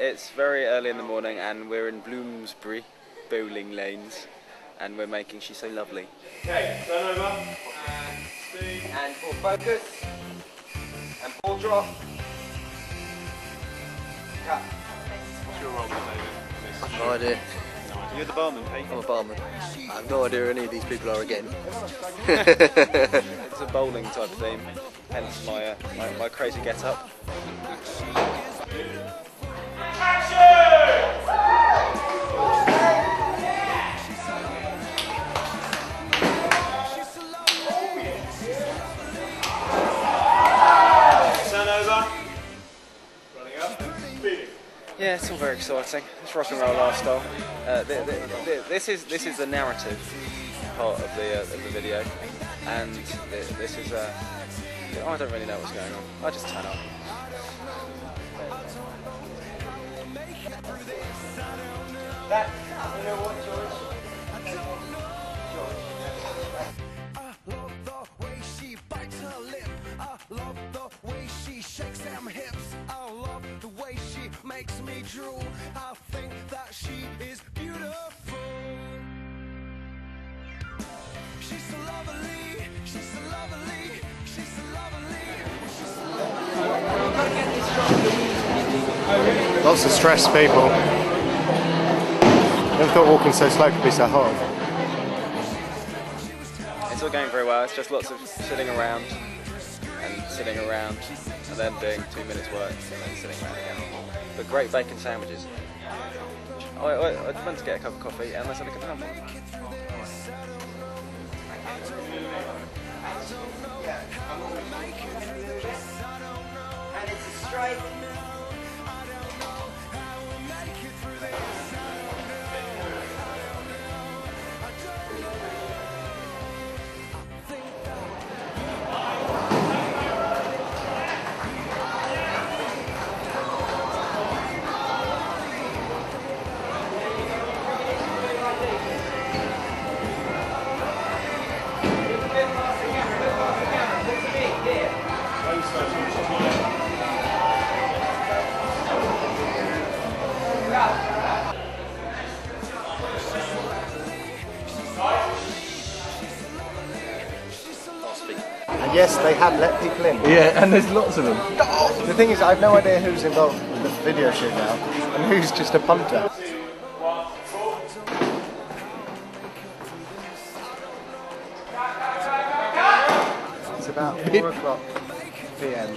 It's very early in the morning and we're in Bloomsbury, bowling lanes, and we're making She's So Lovely. Okay, turn over. And speed. And full focus. And ball drop. Cut. What's your role, David? No idea. You're the barman, Pete. I'm a barman. I have no idea who any of these people are again. It's a bowling type theme, hence my, uh, my, my crazy get Yeah, it's all very exciting. It's rock and roll lifestyle. Uh, th th th this is this is the narrative part of the uh, of the video, and th this is uh, I don't really know what's going on. I just turn up. That, you know what, George? Me drool. I think that she is beautiful. She's so lovely. She's so lovely. She's so lovely. She's so Lots of stressed people. Never thought walking so slow could be so hard. It's all going very well. It's just lots of sitting around and sitting around, and then doing two minutes work, and then sitting around again. But great bacon sandwiches. I, I, I went to get a cup of coffee, and I said I could have one. And it's a strike. Yes, they have let people in. Yeah, and there's lots of them. The thing is, I have no idea who's involved with the video shoot now, and who's just a punter. It's about 4 o'clock PM.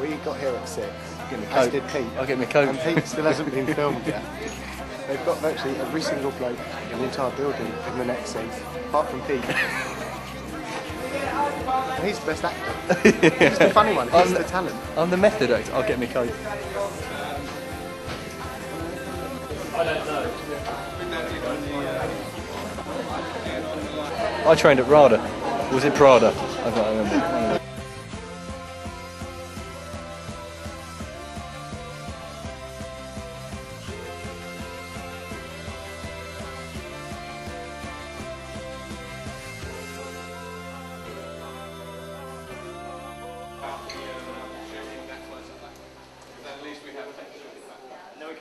We got here at 6. Get me did Pete. I'll get me coke. And Pete still hasn't been filmed yet. They've got virtually every single bloke in the entire building in the next scene, apart from Pete. and he's the best actor. He's the funny one. He's I'm the the- talent. I'm the method actor. I'll get me coke. I don't know. I trained at RADA. Was it Prada? I can't remember.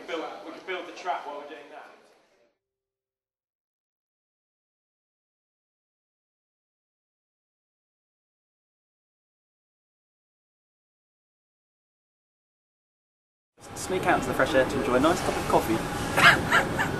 Build, we can build the trap while we're doing that. Sneak out into the fresh air to enjoy a nice cup of coffee.